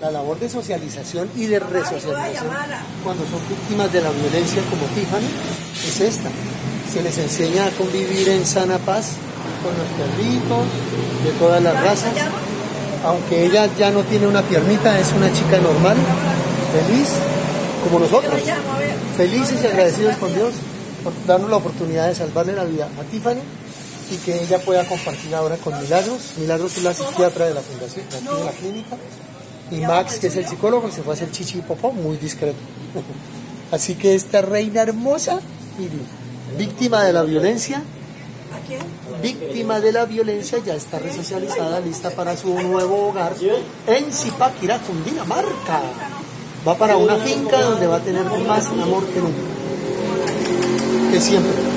La labor de socialización y de resocialización cuando son víctimas de la violencia como Tiffany es esta. Se les enseña a convivir en sana paz con los perritos de todas las razas. Aunque ella ya no tiene una piernita, es una chica normal, feliz, como nosotros. Felices y agradecidos con Dios por darnos la oportunidad de salvarle la vida a Tiffany y que ella pueda compartir ahora con Milagros. Milagros es la psiquiatra de la fundación, la clínica. Y Max, que es el psicólogo, se fue a hacer chichi y popó, muy discreto. Así que esta reina hermosa, víctima de la violencia, víctima de la violencia, ya está resocializada, lista para su nuevo hogar en Zipaquirá, Cundinamarca. Va para una finca donde va a tener más amor que nunca. Que siempre.